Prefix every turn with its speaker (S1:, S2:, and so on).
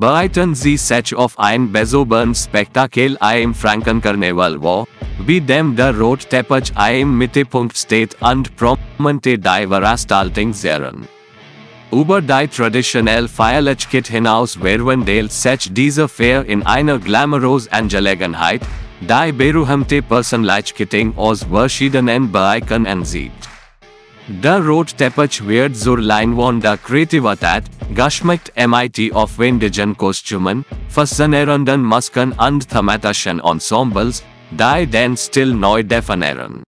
S1: Bereiten Sie sich auf ein Spektakel im Franken Carnival wo, wie dem der Rotteppich im Mittelpunkt steht und prominente die Veranstaltungsserien. Über die traditionell Feierlichkeit hinaus Werwendale sich diese Fair in einer glamourös Angelegenheit, die berühmte Persönlichkeiten aus verschiedenen Bereichen ansieht. Der Rotteppich wird zur Leinwand der Kreativität, geschmeckt MIT auf vindigen Kostümen, faszinierenden Masken und thematischen Ensembles, die den Stil neu definieren.